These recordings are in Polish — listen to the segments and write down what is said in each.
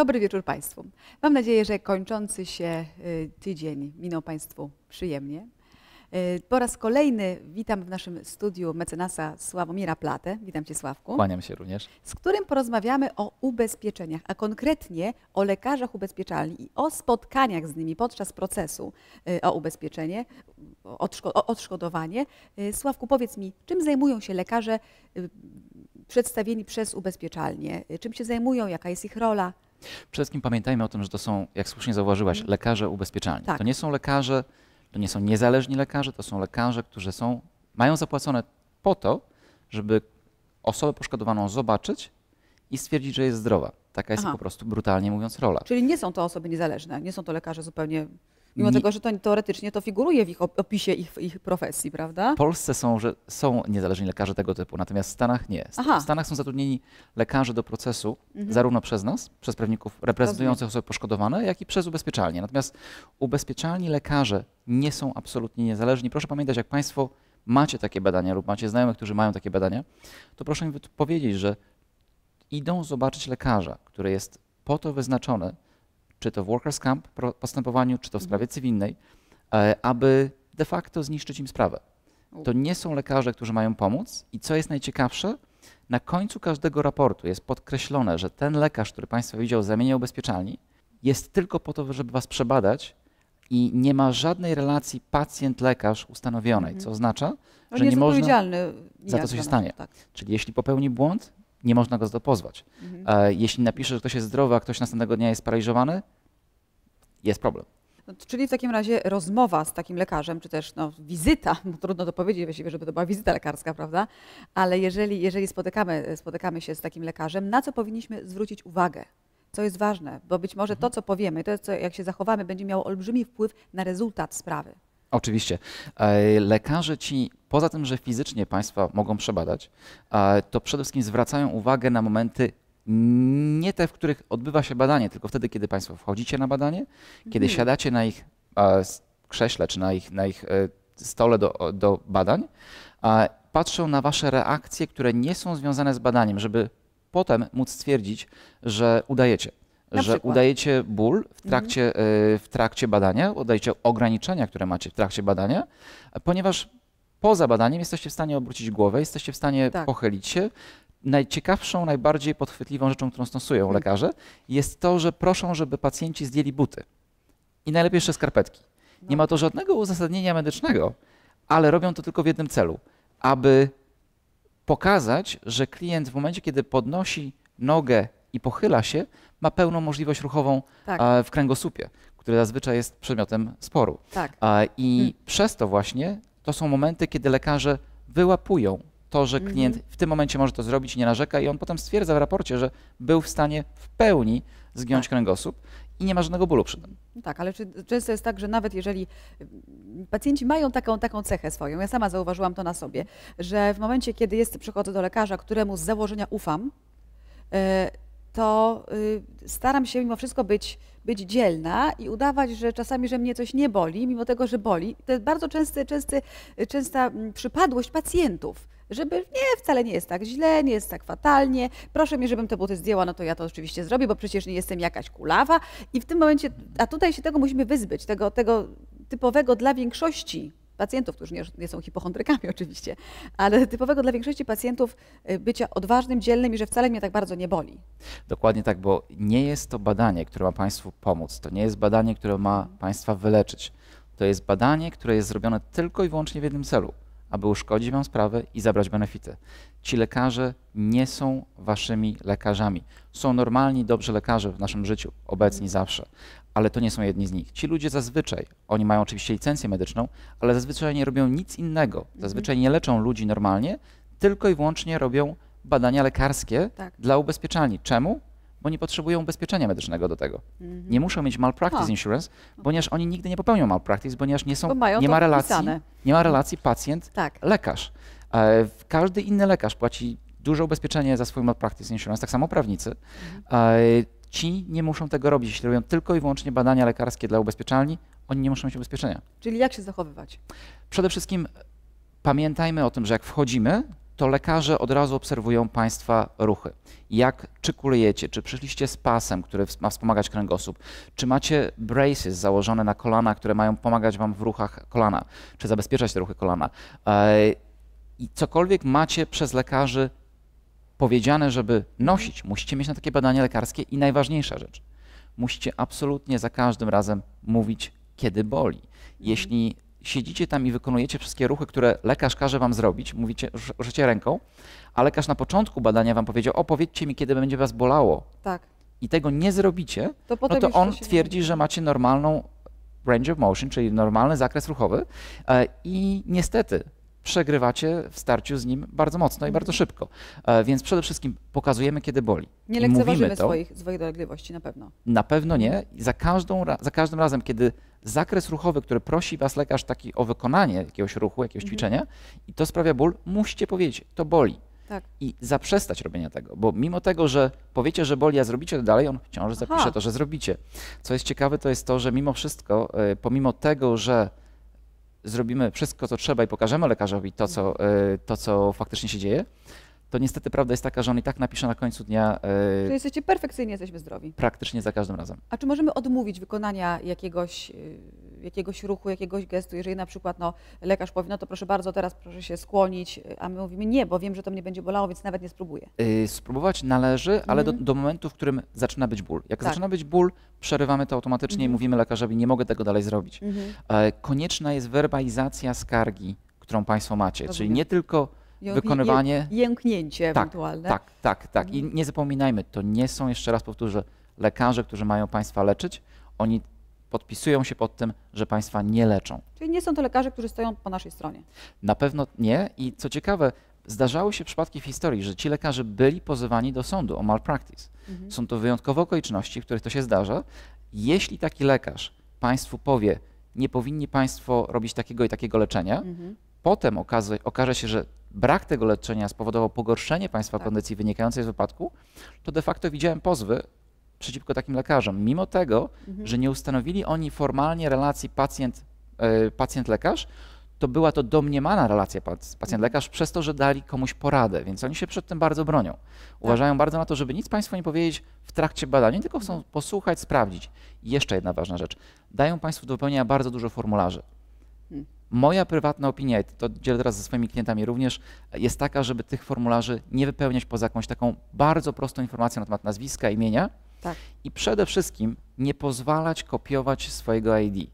Dobry wieczór Państwu. Mam nadzieję, że kończący się y, tydzień minął Państwu przyjemnie. Y, Po raz kolejny witam w naszym studiu mecenasa Sławomira Platę. Witam Cię Sławku. Kłaniam się również. Z którym porozmawiamy o ubezpieczeniach, a konkretnie o lekarzach ubezpieczalni i o spotkaniach z nimi podczas procesu y, o ubezpieczenie, o odszko- o odszkodowanie. Sławku, powiedz mi, czym zajmują się lekarze przedstawieni przez ubezpieczalnie? Czym się zajmują, jaka jest ich rola? Przede wszystkim pamiętajmy o tym, że to są, jak słusznie zauważyłaś, lekarze ubezpieczalni. Mhm. Tak. To nie są lekarze, to nie są niezależni lekarze, to są lekarze, którzy są, mają zapłacone po to, żeby osobę poszkodowaną zobaczyć i stwierdzić, że jest zdrowa. Taka jest Aha. po prostu brutalnie mówiąc rola. Czyli nie są to osoby niezależne, nie są to lekarze zupełnie, mimo Nie- tego, że to teoretycznie to figuruje w ich op- opisie ich, ich profesji, prawda? W Polsce są, że są niezależni lekarze tego typu, natomiast w Stanach nie. Aha. Mhm. W Stanach są zatrudnieni lekarze do procesu, zarówno przez nas, przez prawników reprezentujących osoby poszkodowane, jak i przez ubezpieczalnie. Natomiast ubezpieczalni lekarze nie są absolutnie niezależni. Proszę pamiętać, jak Państwo macie takie badania lub macie znajomych, którzy mają takie badania, to proszę mi powiedzieć, że idą zobaczyć lekarza, który jest po to wyznaczony, czy to w workers' camp postępowaniu, czy to w sprawie cywilnej, e, aby de facto zniszczyć im sprawę. To nie są lekarze, którzy mają pomóc i co jest najciekawsze, na końcu każdego raportu jest podkreślone, że ten lekarz, który Państwo widział zamienia ubezpieczalni, jest tylko po to, żeby Was przebadać i nie ma żadnej relacji pacjent-lekarz ustanowionej, co oznacza, No że nie nie jest można, odpowiedzialny za to, co się stanie. Tak. czyli jeśli popełni błąd, nie można go za to pozwać. E, jeśli napisze, że ktoś jest zdrowy, a ktoś następnego dnia jest paraliżowany, jest problem. No, czyli w takim razie rozmowa z takim lekarzem, czy też no, wizyta, bo trudno to powiedzieć właściwie, żeby to była wizyta lekarska, prawda? Ale jeżeli, jeżeli spotykamy, spotykamy się z takim lekarzem, na co powinniśmy zwrócić uwagę? Co jest ważne? Bo być może to, co powiemy, to, co, jak się zachowamy, będzie miało olbrzymi wpływ na rezultat sprawy. Oczywiście. E, Lekarze ci, poza tym, że fizycznie Państwa mogą przebadać, to przede wszystkim zwracają uwagę na momenty nie te, w których odbywa się badanie, tylko wtedy, kiedy Państwo wchodzicie na badanie, kiedy siadacie na ich krześle czy na ich, na ich e, stole do, do badań, patrzą na Wasze reakcje, które nie są związane z badaniem, żeby potem móc stwierdzić, że udajecie. Na że przykład? udajecie ból w trakcie, e, w trakcie badania, udajecie ograniczenia, które macie w trakcie badania, ponieważ poza badaniem jesteście w stanie obrócić głowę, jesteście w stanie Tak. pochylić się. Najciekawszą, najbardziej podchwytliwą rzeczą, którą stosują Mhm. lekarze, jest to, że proszą, żeby pacjenci zdjęli buty. I najlepiej jeszcze skarpetki. Nie ma to żadnego uzasadnienia medycznego, ale robią to tylko w jednym celu, aby pokazać, że klient w momencie, kiedy podnosi nogę i pochyla się, ma pełną możliwość ruchową Tak. w kręgosłupie, który zazwyczaj jest przedmiotem sporu. Tak. I przez to właśnie to są momenty, kiedy lekarze wyłapują to, że klient w tym momencie może to zrobić, nie narzeka i on potem stwierdza w raporcie, że był w stanie w pełni zgiąć kręgosłup i nie ma żadnego bólu przy tym. No Tak, ale czy, często jest tak, że nawet jeżeli mm, pacjenci mają taką, taką cechę swoją, ja sama zauważyłam to na sobie, że w momencie, kiedy jest, przychodzę do lekarza, któremu z założenia ufam, e, to y, staram się mimo wszystko być, być dzielna i udawać, że czasami, że mnie coś nie boli, mimo tego, że boli. To jest bardzo częsty, częsty, częsta mm, przypadłość pacjentów, żeby nie, wcale nie jest tak źle, nie jest tak fatalnie, proszę mnie, żebym te buty zdjęła, no to ja to oczywiście zrobię, bo przecież nie jestem jakaś kulawa i w tym momencie, a tutaj się tego musimy wyzbyć, tego, tego typowego dla większości pacjentów, którzy nie, nie są hipochondrykami oczywiście, ale typowego dla większości pacjentów y, bycia odważnym, dzielnym i że wcale mnie tak bardzo nie boli. Dokładnie tak, bo nie jest to badanie, które ma Państwu pomóc. To nie jest badanie, które ma Państwa wyleczyć. To jest badanie, które jest zrobione tylko i wyłącznie w jednym celu, aby uszkodzić Wam sprawę i zabrać benefity. Ci lekarze nie są Waszymi lekarzami. Są normalni, dobrzy lekarze w naszym życiu, obecni zawsze, ale to nie są jedni z nich. Ci ludzie zazwyczaj, oni mają oczywiście licencję medyczną, ale zazwyczaj nie robią nic innego. Zazwyczaj nie leczą ludzi normalnie, tylko i wyłącznie robią badania lekarskie Tak. dla ubezpieczalni. Czemu? Bo nie potrzebują ubezpieczenia medycznego do tego. Nie muszą mieć malpractice Mhm. A. insurance, ponieważ oni nigdy nie popełnią malpractice, ponieważ nie są, nie ma relacji, wpisane. nie ma relacji pacjent Tak. lekarz. E, Każdy inny lekarz płaci duże ubezpieczenie za swój malpractice insurance, tak samo prawnicy. E, Ci nie muszą tego robić. Jeśli robią tylko i wyłącznie badania lekarskie dla ubezpieczalni, oni nie muszą mieć ubezpieczenia. Czyli jak się zachowywać? Przede wszystkim pamiętajmy o tym, że jak wchodzimy, to lekarze od razu obserwują Państwa ruchy. Jak, czy kulejecie, czy przyszliście z pasem, który ma wspomagać kręgosłup, czy macie braces założone na kolana, które mają pomagać Wam w ruchach kolana, czy zabezpieczać te ruchy kolana. I cokolwiek macie przez lekarzy powiedziane, żeby nosić, musicie mieć na takie badania lekarskie i najważniejsza rzecz, musicie absolutnie za każdym razem mówić, kiedy boli. Jeśli siedzicie tam i wykonujecie wszystkie ruchy, które lekarz każe wam zrobić, mówicie, ruszycie ręką, a lekarz na początku badania wam powiedział, o powiedzcie mi, kiedy będzie was bolało. Tak. I tego nie zrobicie, To no to on się twierdzi, że macie normalną range of motion, czyli normalny zakres ruchowy e, i niestety przegrywacie w starciu z nim bardzo mocno i Mhm. bardzo szybko. E, Więc przede wszystkim pokazujemy, kiedy boli. Nie lekceważymy to. swoich, swoich dolegliwości na pewno. Na pewno nie. I Za, każdą, za każdym razem, kiedy zakres ruchowy, który prosi was lekarz taki o wykonanie jakiegoś ruchu, jakiegoś Mhm. ćwiczenia i to sprawia ból, musicie powiedzieć, to boli. Tak. I zaprzestać robienia tego, bo mimo tego, że powiecie, że boli, a zrobicie to dalej, on wciąż Aha. zapisze to, że zrobicie. Co jest ciekawe, to jest to, że mimo wszystko, e, pomimo tego, że zrobimy wszystko, co trzeba i pokażemy lekarzowi to, co, e, to, co faktycznie się dzieje, to niestety prawda jest taka, że on i tak napisze na końcu dnia Czyli jesteście perfekcyjnie, jesteśmy zdrowi. praktycznie za każdym razem. A czy możemy odmówić wykonania jakiegoś, y, jakiegoś ruchu, jakiegoś gestu, jeżeli na przykład no, lekarz powie, no to proszę bardzo, teraz proszę się skłonić, a my mówimy nie, bo wiem, że to mnie będzie bolało, więc nawet nie spróbuję. Y, Spróbować należy, ale do, Mhm. do momentu, w którym zaczyna być ból. Jak Tak. zaczyna być ból, przerywamy to automatycznie i Mhm. mówimy lekarzowi, nie mogę tego dalej zrobić. Mhm. E, Konieczna jest werbalizacja skargi, którą Państwo macie, czyli nie tylko wykonywanie. Jęknięcie Tak, ewentualne. Tak, tak, tak. I Mhm. nie zapominajmy, to nie są, jeszcze raz powtórzę, lekarze, którzy mają Państwa leczyć. Oni podpisują się pod tym, że Państwa nie leczą. Czyli nie są to lekarze, którzy stoją po naszej stronie. Na pewno nie. I co ciekawe, zdarzały się przypadki w historii, że ci lekarze byli pozywani do sądu o malpractice. Mhm. Są to wyjątkowe okoliczności, w których to się zdarza. Jeśli taki lekarz Państwu powie, nie powinni Państwo robić takiego i takiego leczenia, Mhm. Potem okaże, okaże się, że brak tego leczenia spowodował pogorszenie Państwa Tak. kondycji wynikającej z wypadku, to de facto widziałem pozwy przeciwko takim lekarzom, mimo tego, Mhm. że nie ustanowili oni formalnie relacji pacjent, e, pacjent-lekarz, to była to domniemana relacja pac- pacjent-lekarz przez to, że dali komuś poradę, więc oni się przed tym bardzo bronią. Uważają bardzo na to, żeby nic Państwu nie powiedzieć w trakcie badania, tylko chcą posłuchać, sprawdzić. I jeszcze jedna ważna rzecz. Dają Państwu do wypełnienia bardzo dużo formularzy. Moja prywatna opinia, i to dzielę teraz ze swoimi klientami również, jest taka, żeby tych formularzy nie wypełniać poza jakąś taką bardzo prostą informacją na temat nazwiska, imienia Tak. i przede wszystkim nie pozwalać kopiować swojego ID.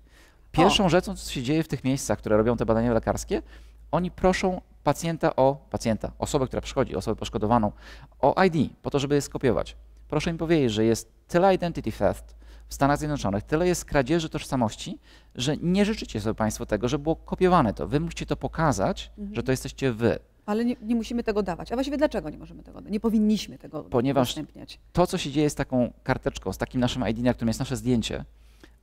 Pierwszą rzeczą, co się dzieje w tych miejscach, które robią te badania lekarskie, oni proszą pacjenta o, pacjenta, osobę, która przychodzi, osobę poszkodowaną, o ID, po to, żeby je skopiować. Proszę im powiedzieć, że jest tyle identity theft w Stanach Zjednoczonych, tyle jest kradzieży tożsamości, że nie życzycie sobie Państwo tego, żeby było kopiowane to. Wy musicie to pokazać, Mhm. że to jesteście Wy. Ale nie, nie musimy tego dawać. A właściwie dlaczego nie możemy tego Nie powinniśmy tego Ponieważ- udostępniać. to, co się dzieje z taką karteczką, z takim naszym ID, na którym jest nasze zdjęcie,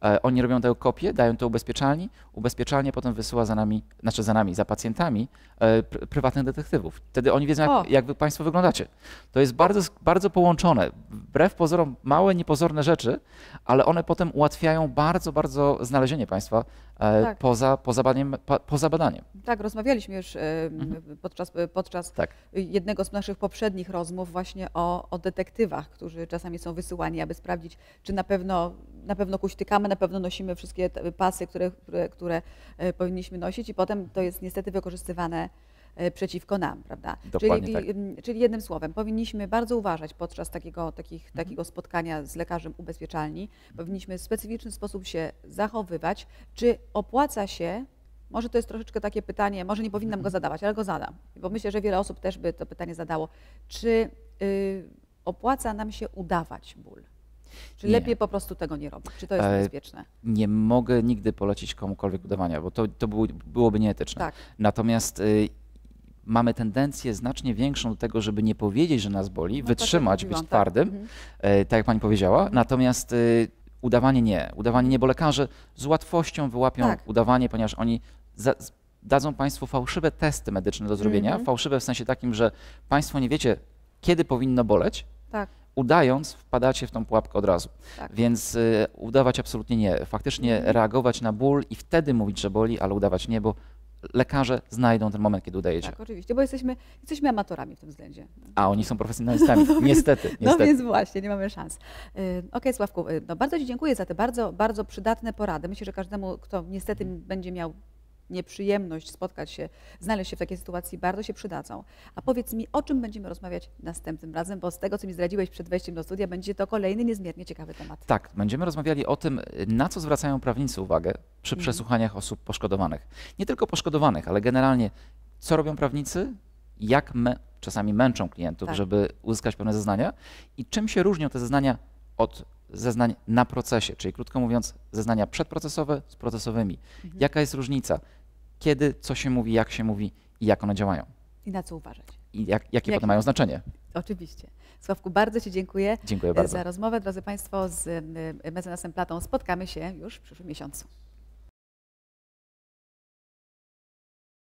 e, oni robią tego kopię, dają to ubezpieczalni, ubezpieczalnie potem wysyła za nami, znaczy za nami, za pacjentami e, pr prywatnych detektywów. Wtedy oni wiedzą, jak, jak wy Państwo wyglądacie. To jest bardzo, bardzo połączone. Wbrew pozorom małe, niepozorne rzeczy, ale one potem ułatwiają bardzo, bardzo znalezienie Państwa e, Tak. poza, poza, badaniem, poza badaniem. Tak, rozmawialiśmy już e, Mhm. podczas, podczas Tak. jednego z naszych poprzednich rozmów właśnie o, o detektywach, którzy czasami są wysyłani, aby sprawdzić, czy na pewno, na pewno kuśtykamy, na pewno nosimy wszystkie pasy, które, które, które e, powinniśmy nosić i potem to jest niestety wykorzystywane e, przeciwko nam, prawda? Dokładnie czyli, tak. czyli jednym słowem, powinniśmy bardzo uważać podczas takiego, takich, Mhm. takiego spotkania z lekarzem ubezpieczalni, powinniśmy w specyficzny sposób się zachowywać, czy opłaca się może to jest troszeczkę takie pytanie, może nie powinnam Mhm. go zadawać, ale go zadam, bo myślę, że wiele osób też by to pytanie zadało. Czy y, opłaca nam się udawać ból? Czy Nie. lepiej po prostu tego nie robić? Czy to jest E, niebezpieczne? Nie mogę nigdy polecić komukolwiek udawania, bo to, to było, byłoby nieetyczne. Tak. Natomiast y, mamy tendencję znacznie większą do tego, żeby nie powiedzieć, że nas boli, No, tak wytrzymać, być tak. twardym, Mhm. e, tak jak pani powiedziała. Mhm. Natomiast y, udawanie nie. Udawanie nie, bo lekarze z łatwością wyłapią Tak. udawanie, ponieważ oni za, dadzą państwu fałszywe testy medyczne do zrobienia. Mhm. Fałszywe w sensie takim, że państwo nie wiecie, kiedy powinno boleć. Tak, Udając, wpadacie w tą pułapkę od razu. tak. Więc y, udawać absolutnie nie. Faktycznie Mhm. reagować na ból i wtedy mówić, że boli, ale udawać nie, bo lekarze znajdą ten moment, kiedy udajecie. Tak, oczywiście, bo jesteśmy, jesteśmy amatorami w tym względzie. A oni są profesjonalistami, niestety, No niestety. więc właśnie, nie mamy szans. Y, Okej, Sławku, y, no bardzo Ci dziękuję za te bardzo, bardzo przydatne porady. Myślę, że każdemu, kto niestety będzie miał nieprzyjemność spotkać się, znaleźć się w takiej sytuacji, bardzo się przydadzą. A powiedz mi, o czym będziemy rozmawiać następnym razem, bo z tego, co mi zdradziłeś przed wejściem do studia, będzie to kolejny niezmiernie ciekawy temat. Tak, będziemy rozmawiali o tym, na co zwracają prawnicy uwagę przy Mhm. przesłuchaniach osób poszkodowanych. Nie tylko poszkodowanych, ale generalnie, co robią prawnicy, jak me, czasami męczą klientów, Tak. żeby uzyskać pewne zeznania i czym się różnią te zeznania od zeznań na procesie, czyli krótko mówiąc, zeznania przedprocesowe z procesowymi. Mhm. Jaka jest różnica? Kiedy, co się mówi, jak się mówi i jak one działają? I na co uważać? I jak, jakie Jakie- potem mają znaczenie? Oczywiście. Sławku, bardzo Ci dziękuję Dziękuję bardzo. za rozmowę. Drodzy Państwo, z mecenasem Platą spotkamy się już w przyszłym miesiącu.